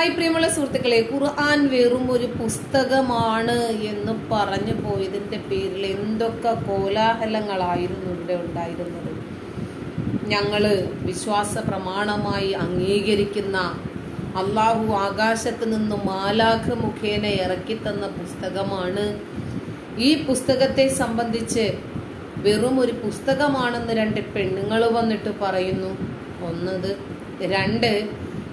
Hi പ്രിയമുള്ള സുഹൃത്തുക്കളെ ഖുർആൻ വെറും ഒരു പുസ്തകമാണ് എന്ന് പറഞ്ഞു പോയതിന്റെ പേരിൽ എന്തൊക്കെ കോലാഹലങ്ങളായിരുന്നു ഇവിടെ ഉണ്ടായിരുന്നത്. ഞങ്ങൾ വിശ്വാസ പ്രമാണമായി അംഗീകരിക്കുന്ന അള്ളാഹു ആകാശത്ത് നിന്ന് മാലാഖ് മുഖേന ഇറക്കിത്തന്ന പുസ്തകമാണ്. ഈ പുസ്തകത്തെ സംബന്ധിച്ച് വെറും ഒരു പുസ്തകമാണെന്ന് രണ്ട് പെണ്ണുങ്ങൾ വന്നിട്ട് പറയുന്നു. ഒന്നത് രണ്ട്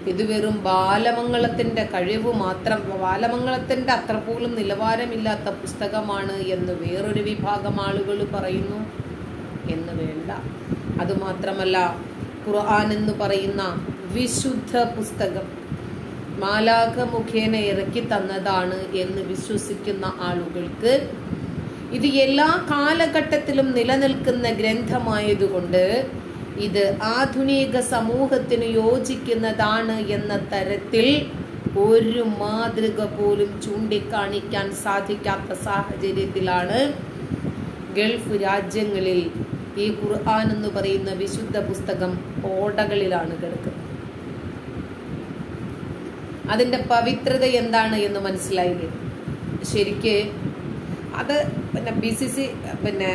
ഇത് വെറും ബാലമംഗളത്തിന്റെ കഴിവ് മാത്രം. ബാലമംഗളത്തിന്റെ അത്ര പോലും നിലവാരമില്ലാത്ത പുസ്തകമാണ് എന്ന് വേറൊരു വിഭാഗം ആളുകൾ പറയുന്നു. എന്ന് വേണ്ട. അതുമാത്രമല്ല ഖുർആൻ എന്ന് പറയുന്ന വിശുദ്ധ പുസ്തകം മാലാഖ മുഖേന ഇറക്കി തന്നതാണ് എന്ന് വിശ്വസിക്കുന്ന ആളുകൾക്ക് ഇത് എല്ലാ കാലഘട്ടത്തിലും നിലനിൽക്കുന്ന ഗ്രന്ഥമായതുകൊണ്ട് ഇത് ആധുനിക സമൂഹത്തിന് യോജിക്കുന്നതാണ് എന്ന തരത്തിൽ ഒരു മാതൃക പോലും ചൂണ്ടിക്കാണിക്കാൻ സാധിക്കാത്ത സാഹചര്യത്തിലാണ് ഗൾഫ് രാജ്യങ്ങളിൽ ഈ ഖുർആൻ എന്ന് പറയുന്ന വിശുദ്ധ പുസ്തകം ഓടകളിലാണ് കിടക്കുന്നത്. അതിന്റെ പവിത്രത എന്താണ് എന്ന് മനസ്സിലായില്ലേ? ശരിക്ക് അത് പിന്നെ ബി സി സി പിന്നെ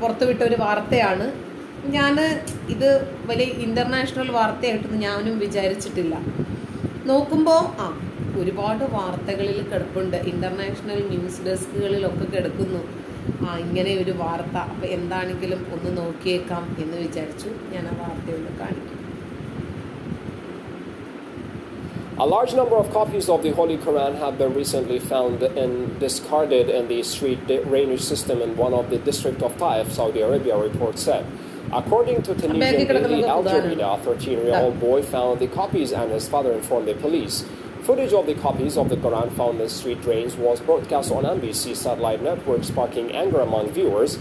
പുറത്തുവിട്ട ഒരു വാർത്തയാണ്. ഞാൻ ഇത് വലിയ ഇന്റർനാഷണൽ വാർത്തയായിട്ടൊന്നും ഞാനും വിചാരിച്ചിട്ടില്ല. നോക്കുമ്പോൾ ആ ഒരുപാട് വാർത്തകളിൽ കിടപ്പുണ്ട്. ഇന്റർനാഷണൽ ന്യൂസ് ഡെസ്കുകളിലൊക്കെ കിടക്കുന്നു. ആ ഇങ്ങനെ ഒരു വാർത്ത. അപ്പം എന്താണെങ്കിലും ഒന്ന് നോക്കിയേക്കാം എന്ന് വിചാരിച്ചു ഞാൻ ആ വാർത്തയൊന്ന് കാണിക്കും. A large number of copies of the Holy Quran have been recently found and discarded in the street drainage system in one of the district of Taif, Saudi Arabia, report said. According to Tunisian daily Al Jarida, a 13-year-old boy found the copies and his father informed the police. Footage of the copies of the Quran found in street drains was broadcast on NBC satellite network, sparking anger among viewers.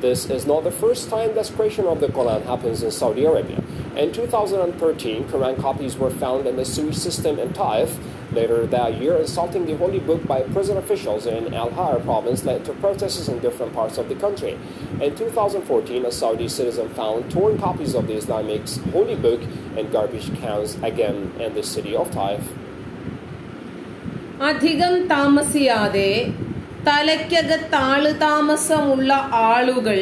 This is not the first time desecration of the Quran happens in Saudi Arabia. In 2013, Quran copies were found in the sewage system in Taif. Later that year, insulting the holy book by prison officials in Al Har province led to protests in different parts of the country. In 2014, a Saudi citizen found torn copies of the Islamic holy book in garbage cans again in the city of Taif. അധികം താമസിയാതെ തലയ്ക്കകത്താള് താമസമുള്ള ആളുകൾ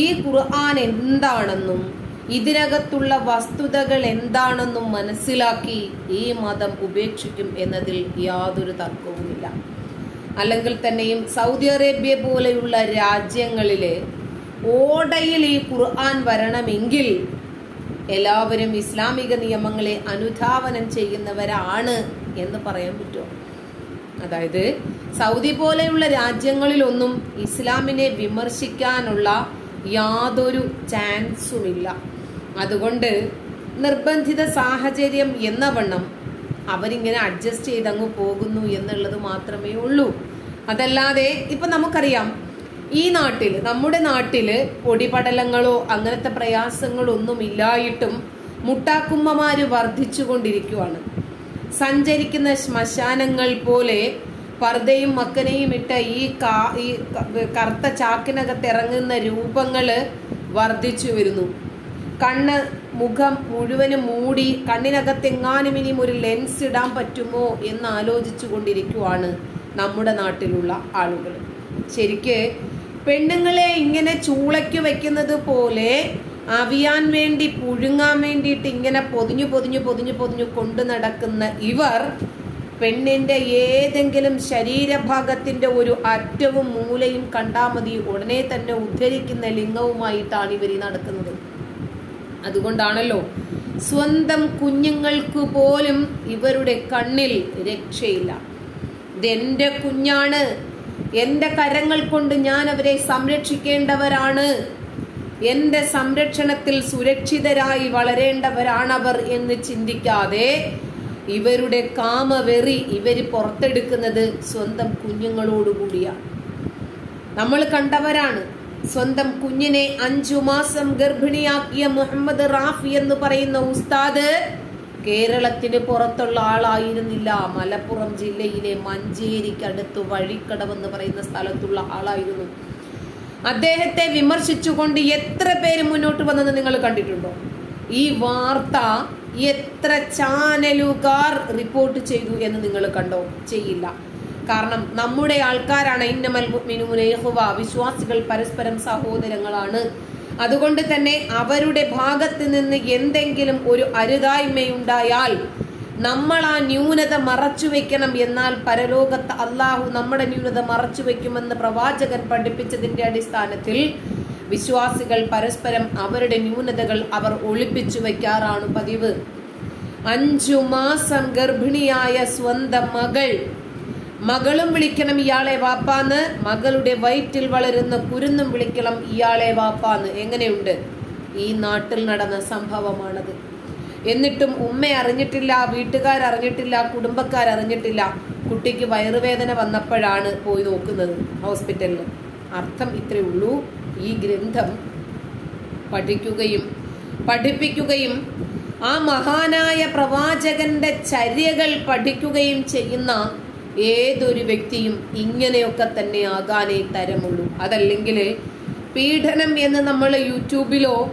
ഈ ഖുർആൻ എന്താണെന്നും ഇതിനകത്തുള്ള വസ്തുതകൾ എന്താണെന്നും മനസ്സിലാക്കി ഈ മതം ഉപേക്ഷിക്കും എന്നതിൽ യാതൊരു തർക്കവുമില്ല. അല്ലെങ്കിൽ തന്നെയും സൗദി അറേബ്യ പോലെയുള്ള രാജ്യങ്ങളിലെ ഓടയിൽ ഈ ഖുർആൻ വരണമെങ്കിൽ എല്ലാവരും ഇസ്ലാമിക നിയമങ്ങളെ അനുധാവനം ചെയ്യുന്നവരാണ് എന്ന് പറയാൻ പറ്റുമോ? അതായത് സൗദി പോലെയുള്ള രാജ്യങ്ങളിലൊന്നും ഇസ്ലാമിനെ വിമർശിക്കാനുള്ള യാതൊരു ചാൻസുമില്ല. അതുകൊണ്ട് നിർബന്ധിത സാഹചര്യം എന്ന വണ്ണം അവരിങ്ങനെ അഡ്ജസ്റ്റ് ചെയ്തങ്ങ് പോകുന്നു എന്നുള്ളത് മാത്രമേ ഉള്ളൂ. അതല്ലാതെ ഇപ്പം നമുക്കറിയാം ഈ നാട്ടിൽ നമ്മുടെ നാട്ടിൽ പൊടിപടലങ്ങളോ അങ്ങനത്തെ പ്രയാസങ്ങളൊന്നും ഇല്ലായിട്ടും മുട്ടാക്കുമ്മമാർ വർദ്ധിച്ചുകൊണ്ടിരിക്കുകയാണ് സഞ്ചരിക്കുന്ന ശ്മശാനങ്ങൾ പോലെ പർദ്ദയും മക്കനെയും ഇട്ട ഈ കാ ഈ കറുത്ത ചാക്കിനകത്ത് ഇറങ്ങുന്ന രൂപങ്ങൾ വർദ്ധിച്ചു വരുന്നു. കണ്ണ് മുഖം മുഴുവനും മൂടി കണ്ണിനകത്തെങ്ങാനും ഇനിയും ഒരു ലെൻസ് ഇടാൻ പറ്റുമോ എന്ന് ആലോചിച്ചു കൊണ്ടിരിക്കുവാണ് നമ്മുടെ നാട്ടിലുള്ള ആളുകൾ. ശരിക്ക് പെണ്ണുങ്ങളെ ഇങ്ങനെ ചൂളയ്ക്ക് വെക്കുന്നത് പോലെ അവിയാൻ വേണ്ടി പുഴുങ്ങാൻ വേണ്ടിയിട്ട് ഇങ്ങനെ പൊതിഞ്ഞു പൊതിഞ്ഞു പൊതിഞ്ഞു പൊതിഞ്ഞു കൊണ്ടു നടക്കുന്ന ഇവർ പെണ്ണിന്റെ ഏതെങ്കിലും ശരീരഭാഗത്തിന്റെ ഒരു അറ്റവും മൂലയും കണ്ടാൽ മതി. ഉടനെ തന്നെ ഉദ്ധരിക്കുന്ന ലിംഗവുമായിട്ടാണ് ഇവർ നടക്കുന്നത്. അതുകൊണ്ടാണല്ലോ സ്വന്തം കുഞ്ഞുങ്ങൾക്ക് പോലും ഇവരുടെ കണ്ണിൽ രക്ഷയില്ല. ഇതെന്റെ കുഞ്ഞാണ്. എന്റെ കരങ്ങൾ കൊണ്ട് ഞാൻ അവരെ സംരക്ഷിക്കേണ്ടവരാണ്. എന്റെ സംരക്ഷണത്തിൽ സുരക്ഷിതരായി വളരേണ്ടവരാണവർ എന്ന് ചിന്തിക്കാതെ ഇവരുടെ കാമവെറി ഇവർ പുറത്തെടുക്കുന്നത് സ്വന്തം കുഞ്ഞുങ്ങളോടുകൂടിയാണ് നമ്മൾ കണ്ടവരാണ്. സ്വന്തം കുഞ്ഞിനെ അഞ്ചു മാസം ഗർഭിണിയാക്കിയ മുഹമ്മദ് റാഫി എന്ന് പറയുന്ന ഉസ്താദ് കേരളത്തിന് പുറത്തുള്ള ആളായിരുന്നില്ല. മലപ്പുറം ജില്ലയിലെ മഞ്ചേരിക്കടുത്ത് വഴിക്കടവെന്ന് പറയുന്ന സ്ഥലത്തുള്ള ആളായിരുന്നു. അദ്ദേഹത്തെ വിമർശിച്ചുകൊണ്ട് എത്ര പേര് മുന്നോട്ട് വന്നത് നിങ്ങൾ കണ്ടിട്ടുണ്ടോ? ഈ വാർത്ത എത്ര ചാനലുകാർ റിപ്പോർട്ട് ചെയ്തു എന്ന് നിങ്ങൾ കണ്ടോ? ചെയ്യില്ല. കാരണം നമ്മുടെ ആൾക്കാരാണ് ഇന്നമൽ മുഅ്മിനൂന ഇഖ്വ. വിശ്വാസികൾ പരസ്പരം സഹോദരങ്ങളാണ് അതുകൊണ്ട് തന്നെ അവരുടെ ഭാഗത്ത് നിന്ന് എന്തെങ്കിലും ഒരു അരുതായ്മയുണ്ടായാൽ നമ്മൾ ആ ന്യൂനത മറച്ചു വെക്കണം എന്നാൽ പരലോകത്ത് അള്ളാഹു നമ്മുടെ ന്യൂനത മറച്ചു വെക്കുമെന്ന് പ്രവാചകൻ പഠിപ്പിച്ചതിന്റെ അടിസ്ഥാനത്തിൽ വിശ്വാസികൾ പരസ്പരം അവരുടെ ന്യൂനതകൾ അവർ ഒളിപ്പിച്ചു വെക്കാറാണ് പതിവ് അഞ്ചു മാസം ഗർഭിണിയായ സ്വന്തം മകൾ മകളും വിളിക്കണം ഇയാളെ വാപ്പാന്ന്. മകളുടെ വയറ്റിൽ വളരുന്ന കുരുന്നും വിളിക്കണം ഇയാളെ വാപ്പാന്ന്. എങ്ങനെയുണ്ട്? ഈ നാട്ടിൽ നടന്ന സംഭവമാണത്. എന്നിട്ടും ഉമ്മ അറിഞ്ഞിട്ടില്ല വീട്ടുകാർ അറിഞ്ഞിട്ടില്ല കുടുംബക്കാർ അറിഞ്ഞിട്ടില്ല. കുട്ടിക്ക് വയറുവേദന വന്നപ്പോഴാണ് പോയി നോക്കുന്നത് ഹോസ്പിറ്റലിൽ അർത്ഥം ഇത്രേ ഉള്ളൂ. ഈ ഗ്രന്ഥം പഠിക്കുകയും പഠിപ്പിക്കുകയും ആ മഹാനായ പ്രവാചകന്റെ ചര്യകൾ പഠിക്കുകയും ചെയ്യുന്ന ഏതൊരു വ്യക്തിയും ഇങ്ങനെയൊക്കെ തന്നെ ആകാനേ തരമുള്ളൂ. അതല്ലെങ്കിൽ പീഡനം എന്ന് നമ്മൾ യൂട്യൂബിലോ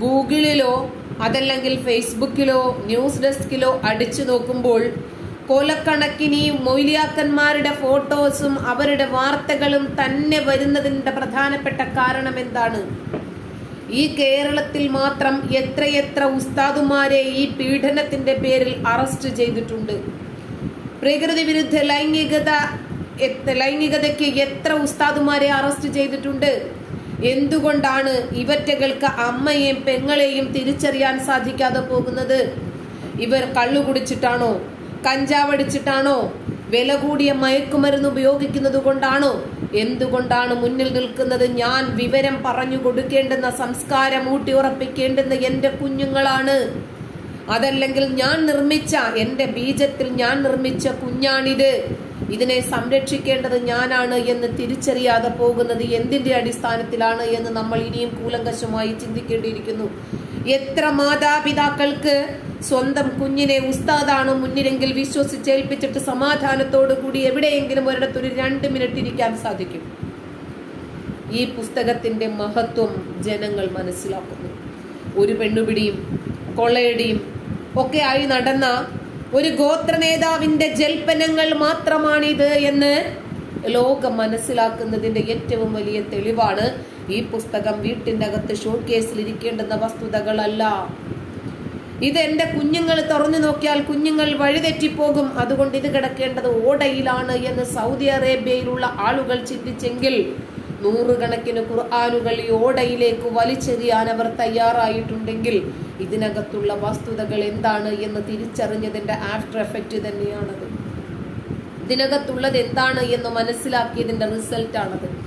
ഗൂഗിളിലോ അതല്ലെങ്കിൽ ഫേസ്ബുക്കിലോ ന്യൂസ് ഡെസ്കിലോ അടിച്ചു നോക്കുമ്പോൾ കൊലക്കണക്കിന് മൊയിലിയാക്കന്മാരുടെ ഫോട്ടോസും അവരുടെ വാർത്തകളും തന്നെ വരുന്നതിന്റെ പ്രധാനപ്പെട്ട കാരണം എന്താണ്? ഈ കേരളത്തിൽ മാത്രം എത്രയെത്ര ഉസ്താദുമാരെ ഈ പീഡനത്തിന്റെ പേരിൽ അറസ്റ്റ് ചെയ്തിട്ടുണ്ട്? പ്രകൃതി വിരുദ്ധ ലൈംഗികത ലൈംഗികതയ്ക്ക് എത്ര ഉസ്താദുമാരെ അറസ്റ്റ് ചെയ്തിട്ടുണ്ട്? എന്തുകൊണ്ടാണ് ഇവറ്റകൾക്ക് അമ്മയെയും പെങ്ങളെയും തിരിച്ചറിയാൻ സാധിക്കാതെ പോകുന്നത്? ഇവർ കള്ളു കുടിച്ചിട്ടാണോ? കഞ്ചാവടിച്ചിട്ടാണോ വില കൂടിയ മയക്കുമരുന്ന് ഉപയോഗിക്കുന്നത് കൊണ്ടാണോ? എന്തുകൊണ്ടാണ് മുന്നിൽ നിൽക്കുന്നത് ഞാൻ വിവരം പറഞ്ഞു കൊടുക്കേണ്ടുന്ന സംസ്കാരം ഊട്ടിയുറപ്പിക്കേണ്ടുന്ന എന്റെ കുഞ്ഞുങ്ങളാണ്? അതല്ലെങ്കിൽ ഞാൻ നിർമ്മിച്ച എന്റെ ബീജത്തിൽ ഞാൻ നിർമ്മിച്ച കുഞ്ഞാണിത്. ഇതിനെ സംരക്ഷിക്കേണ്ടത് ഞാനാണ് എന്ന് തിരിച്ചറിയാതെ പോകുന്നത് എന്തിന്റെ അടിസ്ഥാനത്തിലാണ് എന്ന് നമ്മൾ ഇനിയും കൂലങ്കശമായി ചിന്തിക്കേണ്ടിയിരിക്കുന്നു. എത്ര മാതാപിതാക്കൾക്ക് സ്വന്തം കുഞ്ഞിനെ ഉസ്താദാണ് മുന്നിലെങ്കിൽ വിശ്വസിച്ചേൽപ്പിച്ചിട്ട് സമാധാനത്തോടു കൂടി എവിടെയെങ്കിലും ഒരിടത്തൊരു രണ്ട് മിനിറ്റ് ഇരിക്കാൻ സാധിക്കും. ഈ പുസ്തകത്തിന്റെ മഹത്വം ജനങ്ങൾ മനസ്സിലാക്കുന്നു. ഒരു പെണ്ണുപിടിയും കൊള്ളയടിയും ഒക്കെ ആയി നടന്ന ഒരു ഗോത്ര നേതാവിന്റെ ജൽപ്പനങ്ങൾ മാത്രമാണിത് എന്ന് ലോകം മനസ്സിലാക്കുന്നതിന്റെ ഏറ്റവും വലിയ തെളിവാണ് ഈ പുസ്തകം വീട്ടിന്റെ അകത്ത് ഷോ കേസിൽ ഇരിക്കേണ്ടുന്ന വസ്തുതകളല്ല. ഇത് എന്റെ കുഞ്ഞുങ്ങൾ തുറന്നു നോക്കിയാൽ കുഞ്ഞുങ്ങൾ വഴിതെറ്റിപ്പോകും. അതുകൊണ്ട് ഇത് കിടക്കേണ്ടത് ഓടയിലാണ് എന്ന് സൗദി അറേബ്യയിലുള്ള ആളുകൾ ചിന്തിച്ചെങ്കിൽ നൂറുകണക്കിന് ഖുർആാനുകൾ ഈ ഓടയിലേക്ക് വലിച്ചെറിയാൻ അവർ തയ്യാറായിട്ടുണ്ടെങ്കിൽ ഇതിനകത്തുള്ള വസ്തുതകൾ എന്താണ് എന്ന് തിരിച്ചറിഞ്ഞതിന്റെ ആഫ്റ്റർ എഫക്റ്റ് തന്നെയാണത്. ഇതിനകത്തുള്ളത് എന്താണ് എന്ന് മനസ്സിലാക്കിയതിന്റെ റിസൾട്ടാണത്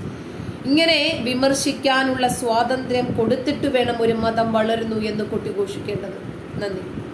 ഇങ്ങനെ വിമർശിക്കാനുള്ള സ്വാതന്ത്ര്യം കൊടുത്തിട്ട് വേണം ഒരു മതം വളരുന്നു എന്ന് കൊട്ടിഘോഷിക്കേണ്ടത്. നന്ദി.